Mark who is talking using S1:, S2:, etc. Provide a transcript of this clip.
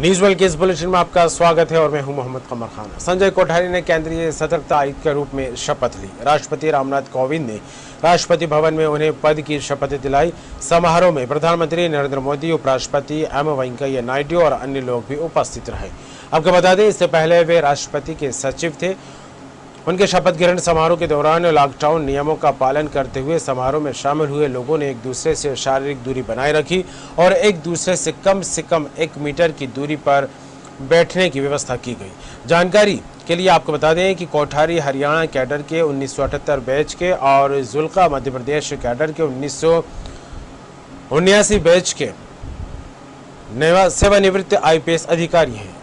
S1: News world के इस bulletin में आपका स्वागत है और मैं हूँ मोहम्मद कमर खान। संजय कोठारी ने केंद्रीय सतर्कता आयुक्त के रूप में शपथ ली। राष्ट्रपति रामनाथ कोविंद ने राष्ट्रपति भवन में उन्हें पद की शपथ दिलाई। समारोह में प्रधानमंत्री नरेंद्र मोदी, उपराष्ट्रपति एम वेंकैया नायडू और अन्य लोग भी उपस्थित रहे। आपको बता दें, इससे पहले वे राष्ट्रपति के सचिव थे। उनके शपथ ग्रहण समारोह के दौरान लॉकडाउन नियमों का पालन करते हुए समारोह में शामिल हुए लोगों ने एक दूसरे से शारीरिक दूरी बनाए रखी और एक दूसरे से कम से कम एक मीटर की दूरी पर बैठने की व्यवस्था की गई। जानकारी के लिए आपको बता दें कि कोठारी, हरियाणा कैडर के उन्नीस सौ अठहत्तर बैच के और जुल्का मध्य प्रदेश कैडर के उन्नीस बैच के सेवानिवृत्त आई आईपीएस अधिकारी हैं।